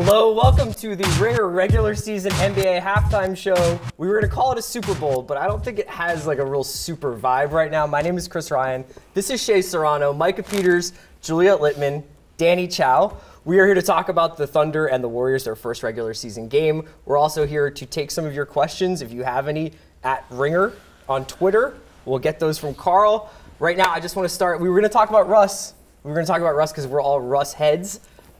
Hello, welcome to the Ringer regular season NBA halftime show. We were gonna call it a Super Bowl, but I don't think it has like a real super vibe right now. My name is Chris Ryan. This is Shea Serrano, Micah Peters, Juliet Litman, Danny Chau. We are here to talk about the Thunder and the Warriors, their first regular season game. We're also here to take some of your questions, if you have any, at Ringer on Twitter. We'll get those from Carl. Right now, I just want to start. We were going to talk about Russ. We were going to talk about Russ because we're all Russ heads.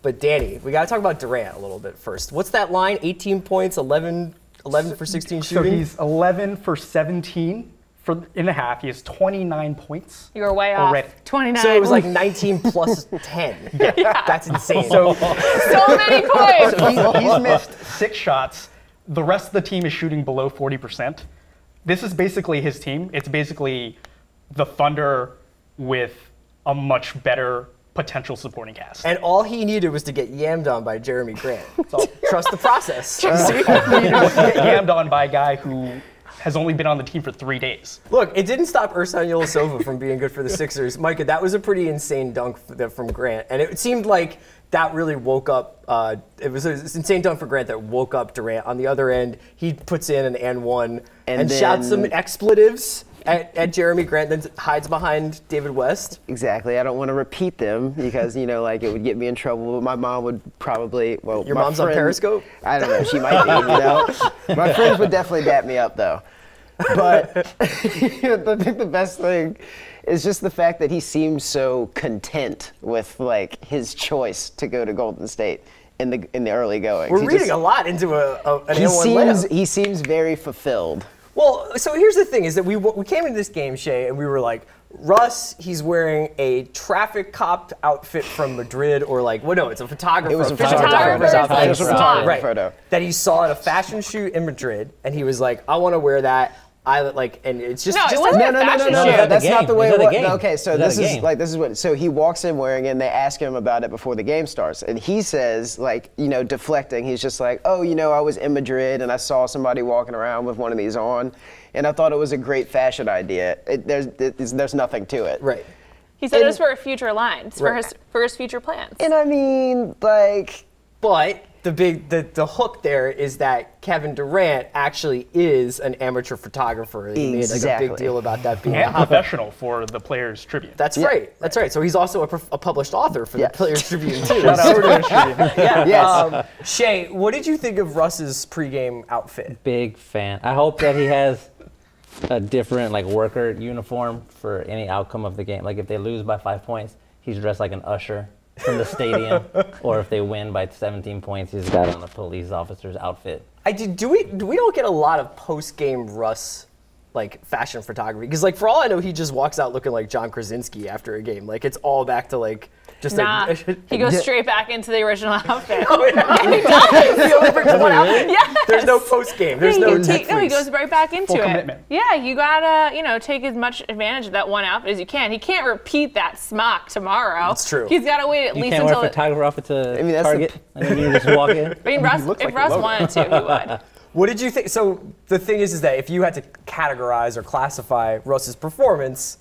But Danny, we got to talk about Durant a little bit first. What's that line? 18 points, 11, 11 for 16 shooting. So he's 11 for 17 for in the half. He has 29 points. You were way off. Already. 29. so it was like 19 plus 10. That's insane. So so many points. he, he's missed six shots. The rest of the team is shooting below 40%. This is basically his team. It's basically the Thunder with a much better potential supporting cast. and all he needed was to get yammed on by Jerami Grant. Trust the process. See? He was get yammed on by a guy who has only been on the team for three days. Look, it didn't stop Ersan Ilyasova from being good for the Sixers. Micah, that was a pretty insane dunk from Grant, and it seemed like that really woke up. Uh, it was an insane dunk for Grant that woke up Durant. On the other end, he puts in an and one and, And shouts some expletives at, at Jerami Grant, then hides behind David West. Exactly. I don't want to repeat them because you know, like it would get me in trouble. But my mom would probably. Well, Your mom's on Periscope? I don't know. She might be. You know, my friends would definitely dap me up though. But I think the best thing is just the fact that he seems so content with like his choice to go to Golden State in the in the early going. We're reading a lot into a, a, an He seems he seems very fulfilled. Well, so here's the thing: is that we we came into this game, Shea, and we were like, Russ, he's wearing a traffic cop outfit from Madrid, or like, what? No, it's a photographer. It was a photographer's outfit. outfit. A photographer's right? That he saw at a fashion shoot in Madrid, and he was like, I want to wear that. I like, and it's just No, it wasn't No, a no, no, no, fashion no, no. at the That's not the way It was it the was. Okay, so this is like this is what. So he walks in wearing it, and they ask him about it before the game starts, and he says like, you know, deflecting. He's just like, oh, you know, I was in Madrid and I saw somebody walking around with one of these on, and I thought it was a great fashion idea. It, there's there's there's nothing to it. right. He said it was for a future line, it's for Right. his for his future plans. And I mean, like, But the big the, the hook there is that Kevin Durant actually is an amateur photographer. He made like a big deal about that being And hobby. professional for the Players Tribune. That's right. That's right. So he's also a, prof- a published author for Yes. the Players Tribune too. Shout out to Players Tribune. yeah. Yes. Um, Shea, what did you think of Russ's pregame outfit? Big fan. I hope that he has a different like worker uniform for any outcome of the game. Like if they lose by five points, he's dressed like an usher from the stadium, or if they win by 17 points, he's got on a police officer's outfit. I did. Do we? Do we don't get a lot of post-game Russ like fashion photography? Because like for all I know, he just walks out looking like John Krasinski after a game. Like it's all back to like just Nah, like. he goes straight back into the original outfit. Oh, yeah. He only brings one outfit. Yes. There's no post-game. There's Yeah, no take- no, he goes right back into Full it. commitment. Yeah, you gotta, you know, take as much advantage of that one outfit as you can. He can't repeat that smock tomorrow. That's true. He's gotta wait at You least can't wear until. a it- photographer outfit to I mean, that's the Target, and then you just walk in. I mean, Russ, if like Russ wanted to, he would. What did you think? So the thing is, is that if you had to categorize or classify Russ's performance,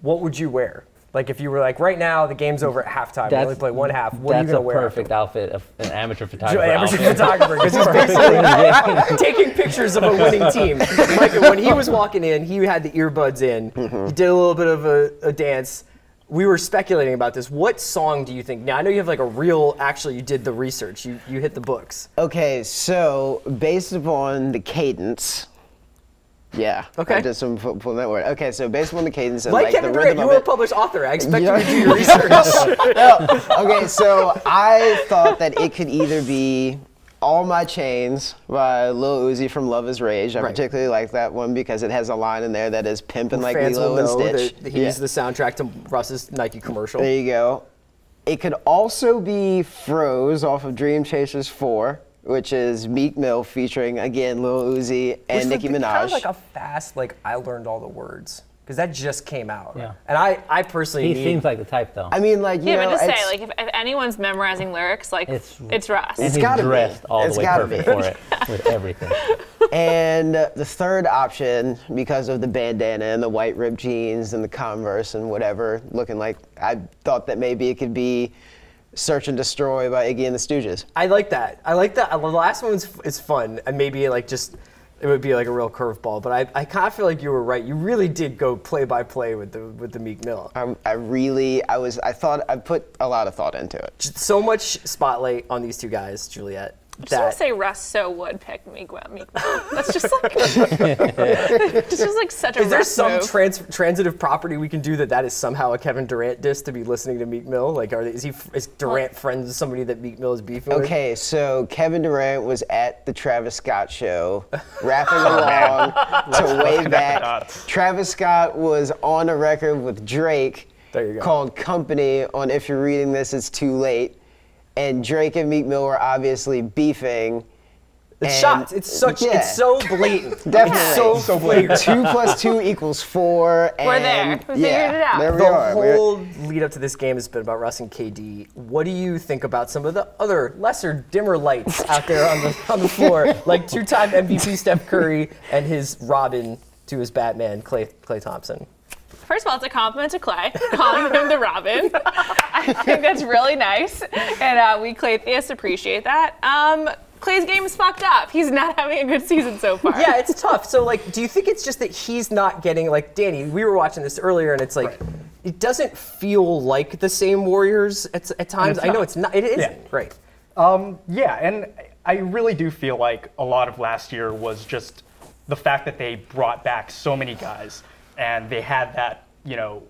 what would you wear? Like if you were like, right now the game's over at halftime, we only play one half. What are you that's gonna a perfect outfit of an amateur photographer. Amateur outfit. photographer because he's basically taking pictures of a winning team. Micah, when he was walking in, he had the earbuds in. Mm-hmm. He did a little bit of a, a dance. We were speculating about this. What song do you think? Now I know you have like a real. Actually, you did the research. You you hit the books. Okay, so based upon the cadence, yeah. Okay. I did some that word. Okay, so based on the cadence and Like, like, Kevin the Durant, rhythm you were a published author. I expect Yeah. you to do your research. okay, so I thought that it could either be All My Chains by Lil Uzi from Luv Is Rage. I Right. particularly like that one because it has a line in there that is pimping like Fans Lilo and Stitch. he's Yeah. the soundtrack to Russ's Nike commercial. There you go. It could also be Froze off of Dream Chasers 4, which is Meek Mill featuring again Lil Uzi and Which Nicki would be Minaj. Kind of like a fast, like I learned all the words because that just came out. Yeah. And I, I personally He need, seems like the type though. I mean, like you Yeah, know, but just say, like, if, if anyone's memorizing lyrics, like, it's, It's- Russ. and It's he's gotta be. dressed all It's the way gotta perfect be. for it with everything. And uh, the third option, because of the bandana and the white ripped jeans and the Converse and whatever, looking like I thought that maybe it could be Search and Destroy by Iggy and the Stooges. I like that. I like that. The last one is, fun, and maybe like just it would be like a real curveball. But I, I kind of feel like you were right. You really did go play by play with the with the Meek Mill. I, I really, I was, I thought, I put a lot of thought into it. So much spotlight on these two guys, Juliet. I just want to say Russ so would pick Meek Mill. That's just like, it's just like such a is there some trans, transitive property we can do that that is somehow a Kevin Durant diss to be listening to Meek Mill? Like, are they, is he is Durant friends with somebody that Meek Mill is beefing with? Okay, so Kevin Durant was at the Travis Scott show, rapping oh, along to way back. Travis Scott was on a record with Drake There you go. called Company on If You're Reading This, It's Too Late. And Drake and Meek Mill were obviously beefing. It's and- shots. It's such. Yeah. It's so blatant. Definitely. It's so, So flagrant. two plus two equals four. And We're there. We figured it out. There we the are. We're- whole lead up to this game has been about Russ and KD. What do you think about some of the other lesser, dimmer lights out there on the on the floor, like two-time MVP Steph Curry and his Robin to his Batman Klay Klay Thompson? First of all, it's a compliment to Klay, calling him the Robin. I think that's really nice, and uh, we Klaytheists appreciate that. Um, Klay's game is fucked up. He's not having a good season so far. Yeah, it's tough. So like, do you think it's just that he's not getting like Danny? We were watching this earlier, and it's like. Right. It doesn't feel like the same Warriors at, at times. I know it's not. It isn't. Yeah. Right. Um, yeah, and I really do feel like a lot of last year was just the fact that they brought back so many guys and they had that, you know,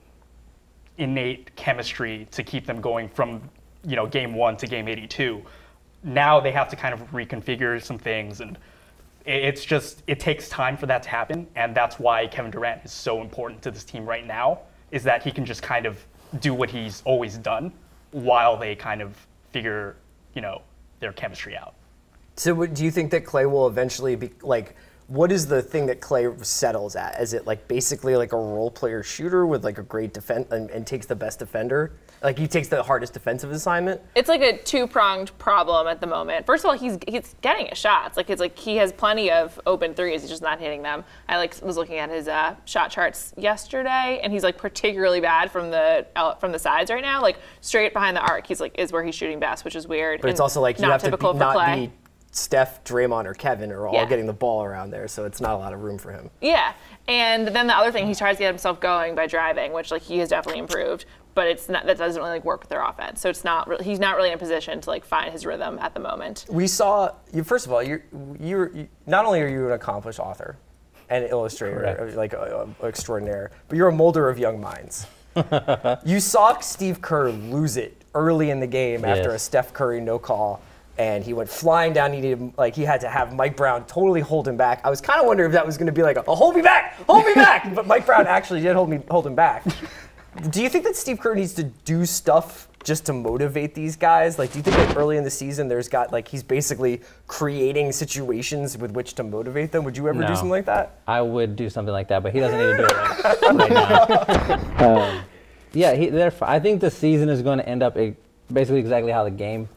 innate chemistry to keep them going from, you know, game one to game 82. Now they have to kind of reconfigure some things and it's just it takes time for that to happen and that's why Kevin Durant is so important to this team right now is that he can just kind of do what he's always done while they kind of figure, you know, their chemistry out. So do you think that Klay will eventually be like? What is the thing that Klay settles at? Is it like basically like a role player shooter with like a great defense and, and takes the best defender? Like he takes the hardest defensive assignment? It's like a two-pronged problem at the moment. First of all, he's he's getting his shots. Like it's like he has plenty of open threes. He's just not hitting them. I like was looking at his uh, shot charts yesterday, and he's like particularly bad from the out, from the sides right now. Like straight behind the arc, he's like is where he's shooting best, which is weird. But it's also like you not have to typical be, for not Klay. Be Steph, Draymond, or Kevin are all Yeah. getting the ball around there, so it's not a lot of room for him. Yeah, and then the other thing, he tries to get himself going by driving, which like he has definitely improved. But it's not that doesn't really like work with their offense. So it's not re- he's not really in a position to like find his rhythm at the moment. We saw you. First of all, you're you're you, not only are you an accomplished author and illustrator, Correct. like uh, uh, extraordinaire, but you're a molder of young minds. you saw Steve Kerr lose it early in the game after a Steph Curry no call, and he went flying down. He needed like he had to have Mike Brown totally hold him back. I was kind of wondering if that was going to be like a, a hold me back, hold me back, but Mike Brown actually did hold me hold him back. Do you think that Steve Kerr needs to do stuff just to motivate these guys? Like, do you think that early in the season there's got like he's basically creating situations with which to motivate them? Would you ever do something like that? I would do something like that, but he doesn't need to do it right, now. Um, yeah, he, I think the season is going to end up basically exactly how the game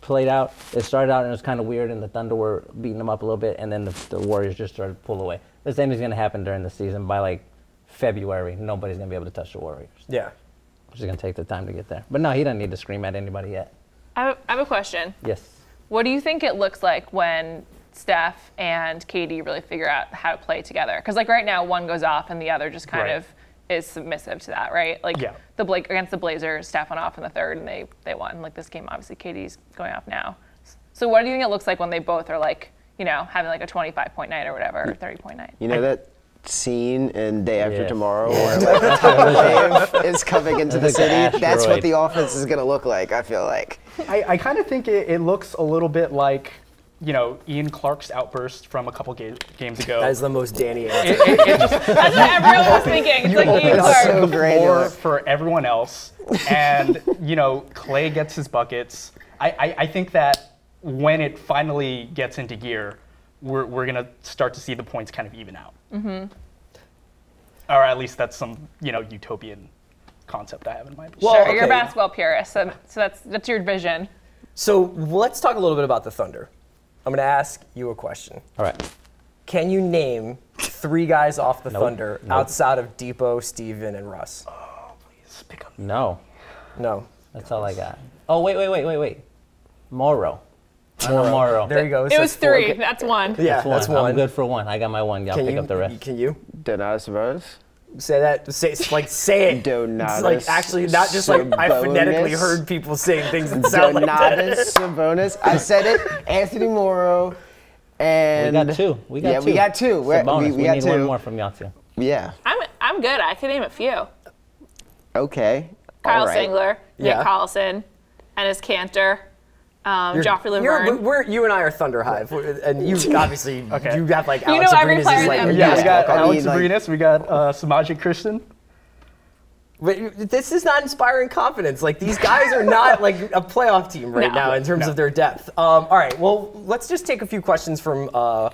played out. It started out and it was kind of weird, and the Thunder were beating them up a little bit, and then the, the Warriors just started to pull away. The same is going to happen during the season. By like February, nobody's going to be able to touch the Warriors. Yeah. Which is going to take the time to get there. But no, he doesn't need to scream at anybody yet. I have, I have a question. Yes. What do you think it looks like when Steph and KD really figure out how to play together? Because like right now, one goes off and the other just kind Right. of is submissive to that, right? Like Yeah. the Blake against the Blazers, Steph went off in the third and they they won. Like this game, obviously KD's going off now. So what do you think it looks like when they both are like, you know, having like a 25 point night or whatever, or 30 point night? You know that scene in Day After Yes. Tomorrow where like, the tidal wave is coming into the It's like an city? That's what the offense is going to look like, I feel like. I, I kind of think it, it looks a little bit like, you know, Ian Clark's outburst from a couple ga- games ago. That is the most Danny answer. it, it, it just That's what everyone was thinking. It's like open Ian Clark. so the granular. floor for everyone else, and you know Klay gets his buckets. I, I, I think that when it finally gets into gear, we're, we're gonna start to see the points kind of even out. Mm-hmm. Or at least that's some you know utopian concept I have in mind. Well, Sure, you're a basketball purist, so, so that's that's your vision. So let's talk a little bit about the Thunder. I'm going to ask you a question. All right. Can you name three guys off the Nope. Thunder Nope. outside of Dipo, Steven, and Russ? Oh, Just pick up. No. No. That's all I got. Oh wait, wait, wait, wait, wait. Morrow. Morrow. Morrow. There you go. It So was it's four. three. That's one. Yeah, That's that's one. one. I'm good for one. I got my one. Y'all Can pick you, up the rest. Can you Domantas Sabonis. Say that? Say like say it. Domantas It's like actually not just like I phonetically heard people saying things that sound like that. Sabonis. I said it. Anthony Morrow. And We got two. We got yeah, two. we got two. We're- Sabonis. we- We, we got need two. one more from y'all too. Yeah. I'm I'm good. I could name a few. Okay. Kyle All right. Singler, Yeah. Nick Collison, Enes Kanter, um, Joffrey You're- Lauvergne. we're, you and I are Thunder Hive, and you obviously Okay. you have like You Alex know every Abrines player is like in your the Yeah, we got I mean, Alex like- we got uh, Semaj Christon. But this is not inspiring confidence. Like these guys are not like a playoff team right No. now in terms No. of their depth. Um, all right, well let's just take a few questions from uh,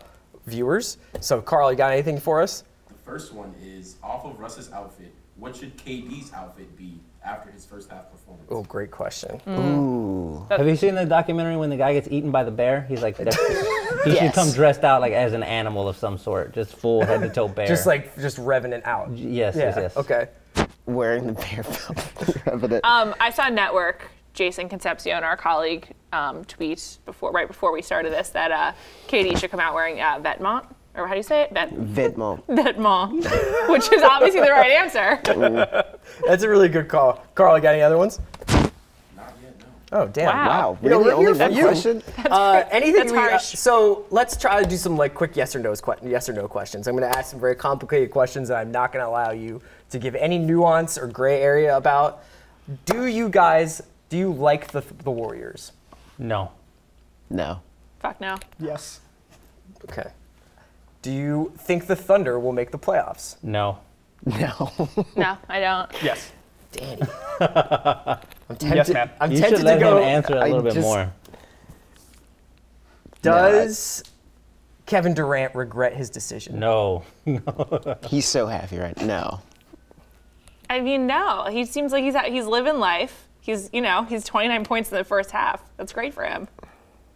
viewers. So Carl, you got anything for us? The first one is off of Russ's outfit. What should KD's outfit be after his first half performance? Oh, great question. Have you seen the documentary when the guy gets eaten by the bear? He's like, that's- he should Yes. come dressed out like as an animal of some sort, just full head to toe bear. Just like just revenant out. yes, Yeah. yes, yes. Okay. Wearing the bear belt. Evident. Um, I saw Network Jason Concepcion, our colleague, um, tweet before right before we started this that uh, KD should come out wearing uh, Vetements, or how do you say it? Vet- Vidmont. Vetements, which is obviously the right answer. That's a really good call. Carl, you got any other ones? Not yet, no. Oh, damn. Wow. Wow. You Really? we're Only one you. question? Uh, anything That's we, uh, so let's try to do some like quick yes or no que- yes or no questions. I'm going to ask some very complicated questions that I'm not going to allow you to give any nuance or gray area about. Do you guys do you like the the Warriors? No. No. Fuck no. Yes. Okay. Do you think the Thunder will make the playoffs? No. No. No, I don't. Yes. Danny. I'm tempted. Yes, man. I'm You tempted should let to go. him answer a little bit just- more. Does Kevin Durant regret his decision? No. He's so happy right now. I mean, no. He seems like he's he's living life. He's you know he's 29 points in the first half. That's great for him.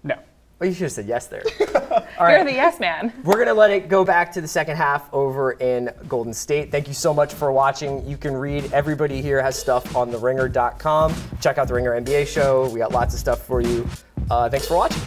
No. Well, you should have said yes there. You're the yes man. We're going to let it go back to the second half over in Golden State. Thank you so much for watching. You can read, everybody here has stuff on theringer.com. Check out the Ringer NBA show. We got lots of stuff for you. Uh, thanks for watching.